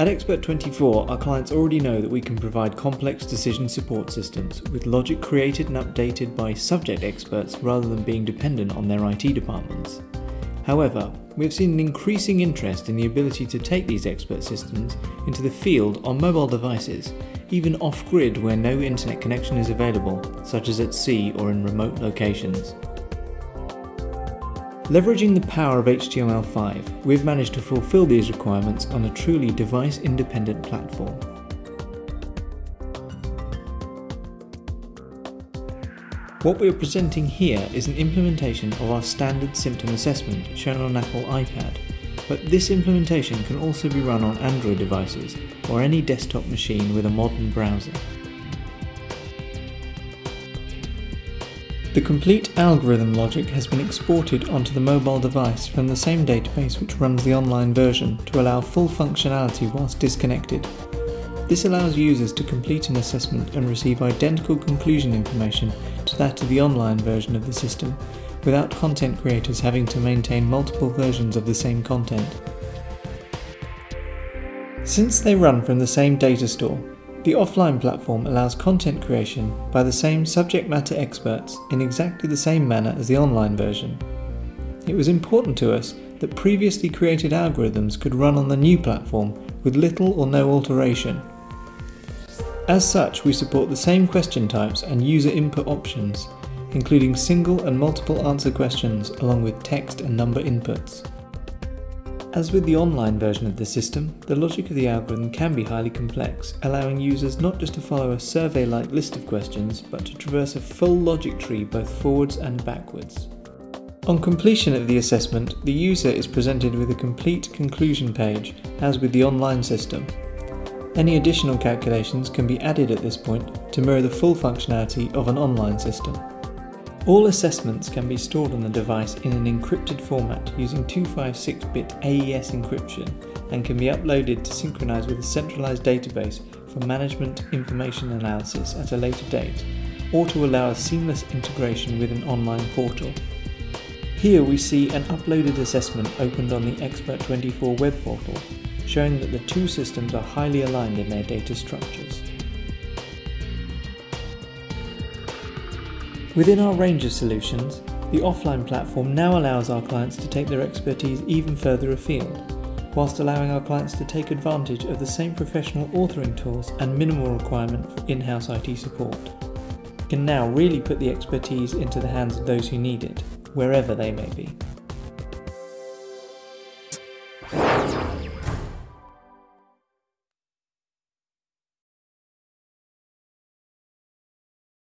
At Expert24, our clients already know that we can provide complex decision support systems with logic created and updated by subject experts rather than being dependent on their IT departments. However, we have seen an increasing interest in the ability to take these expert systems into the field on mobile devices, even off grid where no internet connection is available, such as at sea or in remote locations. Leveraging the power of HTML5, we've managed to fulfill these requirements on a truly device-independent platform. What we are presenting here is an implementation of our standard symptom assessment shown on Apple iPad, but this implementation can also be run on Android devices or any desktop machine with a modern browser. The complete algorithm logic has been exported onto the mobile device from the same database which runs the online version to allow full functionality whilst disconnected. This allows users to complete an assessment and receive identical conclusion information to that of the online version of the system, without content creators having to maintain multiple versions of the same content. Since they run from the same data store, the offline platform allows content creation by the same subject matter experts in exactly the same manner as the online version. It was important to us that previously created algorithms could run on the new platform with little or no alteration. As such, we support the same question types and user input options, including single and multiple answer questions along with text and number inputs. As with the online version of the system, the logic of the algorithm can be highly complex, allowing users not just to follow a survey-like list of questions, but to traverse a full logic tree both forwards and backwards. On completion of the assessment, the user is presented with a complete conclusion page, as with the online system. Any additional calculations can be added at this point to mirror the full functionality of an online system. All assessments can be stored on the device in an encrypted format using 256-bit AES encryption and can be uploaded to synchronize with a centralized database for management information analysis at a later date, or to allow a seamless integration with an online portal. Here we see an uploaded assessment opened on the Expert24 web portal, showing that the two systems are highly aligned in their data structures. Within our range of solutions, the offline platform now allows our clients to take their expertise even further afield, whilst allowing our clients to take advantage of the same professional authoring tools and minimal requirement for in-house IT support. We can now really put the expertise into the hands of those who need it, wherever they may be.